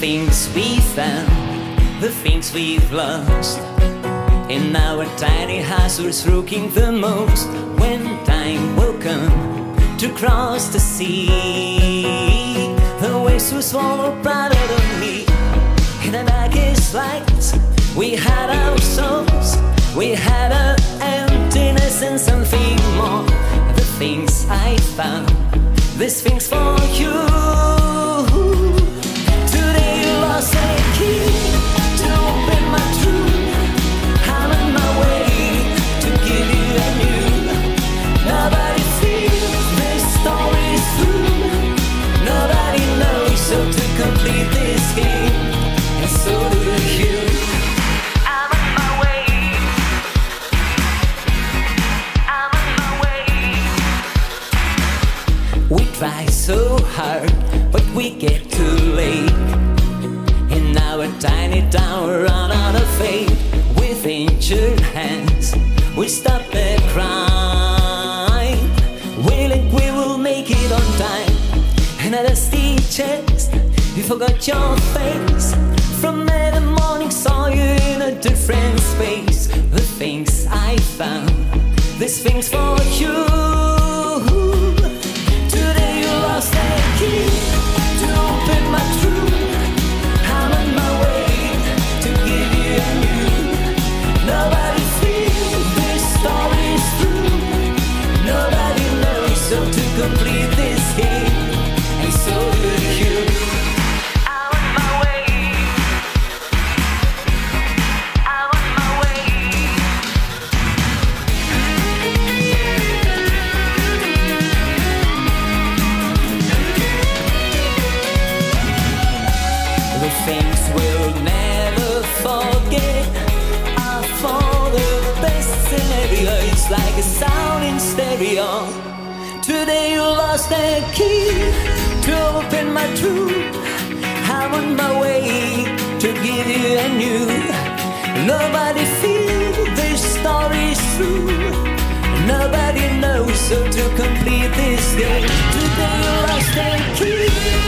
things we found, the things we've lost. In our tiny house, we're looking the most when time will come to cross the sea. The waves will swallow part of me. In the darkest lights, we had our souls, we had our emptiness and something more. The things I found, these things for you. Try so hard, but we get too late. In our tiny town, we run out of faith. With injured hands, we stop the crime. We we will make it on time. And at a chest, you forgot your face. Found, these things for you. Today you lost the key to open my truth. I'm on my way to give you a new. Nobody feels this story is true. Nobody knows so to complete this Like a sound in stereo. Today you lost the key to open my truth. I'm on my way to give you a new. Nobody feels this story's true. Nobody knows so to complete this game. Today you lost the key